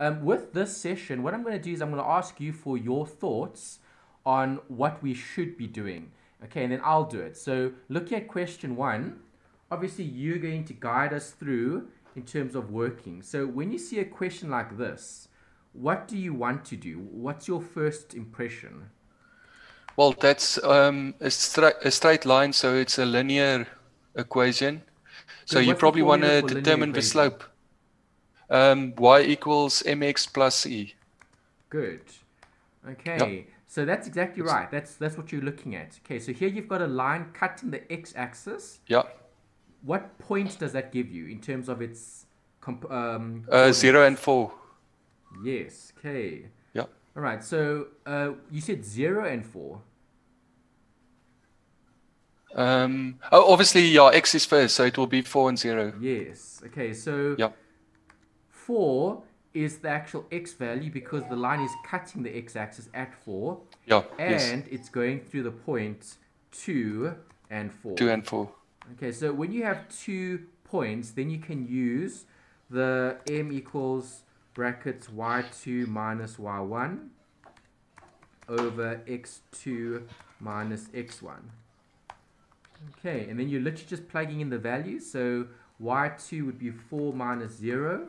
Um, with this session, what I'm going to do is I'm going to ask you for your thoughts on what we should be doing. Okay, and then I'll do it. So looking at question one, obviously you're going to guide us through in terms of working. So when you see a question like this, what do you want to do? What's your first impression? Well, that's um, a, stra a straight line, so it's a linear equation. So, you probably want to determine the slope. Um, y equals mx plus e. Good. Okay. Yep. So that's exactly right. That's that's what you're looking at. Okay. So here you've got a line cutting the x-axis. Yeah. What point does that give you in terms of its um, uh, zero and four? Yes. Okay. Yeah. All right. So uh, you said zero and four. Um, oh, obviously, yeah, x is first, so it will be 4 and 0. Yes. Okay, so yeah. 4 is the actual x value because the line is cutting the x-axis at 4. Yeah, And yes. it's going through the points 2 and 4. 2 and 4. Okay, so when you have two points, then you can use the m equals brackets y2 minus y1 over x2 minus x1. Okay, and then you're literally just plugging in the values. So y2 would be 4 minus 0.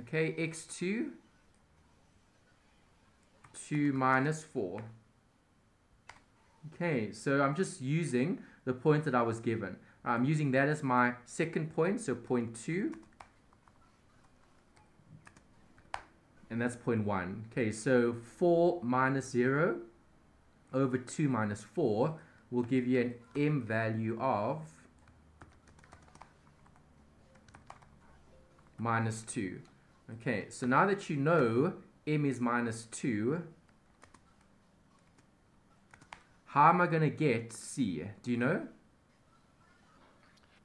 Okay, x2, 2 minus 4. Okay, so I'm just using the point that I was given. I'm using that as my second point, so point 2. And that's point 1. Okay, so 4 minus 0 over 2 minus 4 will give you an m value of minus 2. Okay, so now that you know m is minus 2, how am I going to get c? Do you know?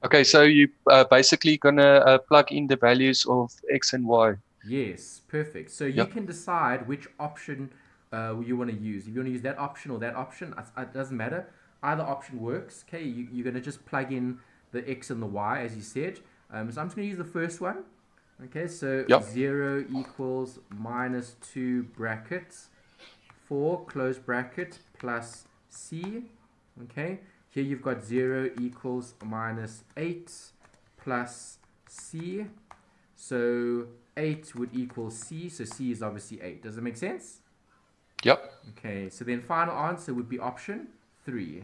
Okay, so you uh, basically going to uh, plug in the values of x and y. Yes, perfect. So you yep. can decide which option uh, you want to use. If you want to use that option or that option, it doesn't matter. Either option works. Okay, you, you're going to just plug in the x and the y as you said. Um, so I'm just going to use the first one. Okay, so yep. 0 equals minus 2 brackets, 4 close bracket plus c. Okay, here you've got 0 equals minus 8 plus c. So 8 would equal c, so c is obviously 8. Does that make sense? Yep. Okay, so then final answer would be option three.